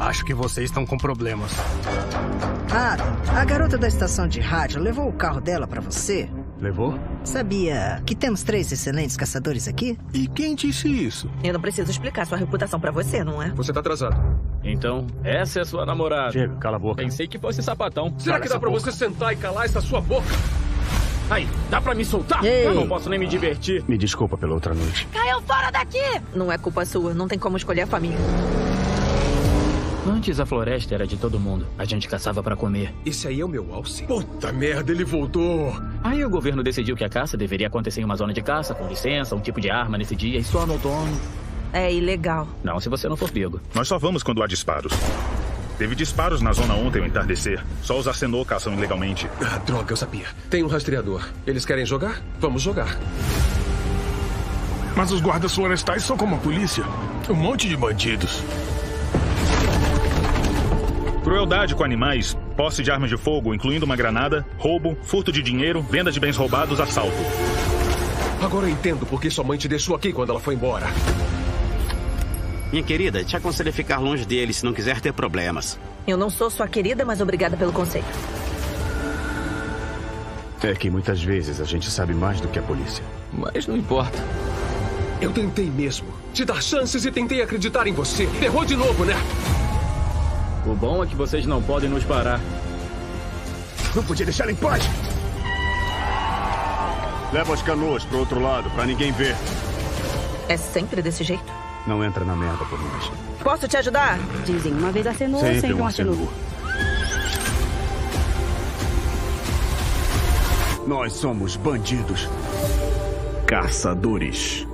Acho que vocês estão com problemas. Adam, a garota da estação de rádio levou o carro dela pra você? Levou? Sabia que temos três excelentes caçadores aqui? E quem disse isso? Eu não preciso explicar sua reputação pra você, não é? Você tá atrasado. Então, essa é sua namorada. Chega, cala a boca. Pensei que fosse sapatão. Será Cala que dá pra boca. você sentar e calar essa sua boca? Aí, dá pra me soltar? Ei. Eu não posso nem me divertir. Me desculpa pela outra noite. Caiam fora daqui! Não é culpa sua, não tem como escolher a família. Antes a floresta era de todo mundo. A gente caçava pra comer. Esse aí é o meu alce. Puta merda, ele voltou. Aí o governo decidiu que a caça deveria acontecer em uma zona de caça, com licença, um tipo de arma nesse dia, e só no outono. É ilegal. Não, se você não for pego. Nós só vamos quando há disparos. Teve disparos na zona ontem ao entardecer. Só os acenou caçam ilegalmente. Ah, droga, eu sabia. Tem um rastreador. Eles querem jogar? Vamos jogar. Mas os guardas florestais são como a polícia. Um monte de bandidos. Crueldade com animais, posse de armas de fogo, incluindo uma granada, roubo, furto de dinheiro, venda de bens roubados, assalto. Agora eu entendo por que sua mãe te deixou aqui quando ela foi embora. Minha querida, te aconselho a ficar longe dele se não quiser ter problemas. Eu não sou sua querida, mas obrigada pelo conselho. É que muitas vezes a gente sabe mais do que a polícia. Mas não importa. Eu tentei mesmo. Te dar chances e tentei acreditar em você. Errou de novo, né? O bom é que vocês não podem nos parar. Não podia deixar em paz! Leva as canoas pro outro lado, pra ninguém ver. É sempre desse jeito? Não entra na merda por nós. Posso te ajudar? Dizem, uma vez acenou, Sempre sempre um acenou. Nós somos bandidos. Caçadores.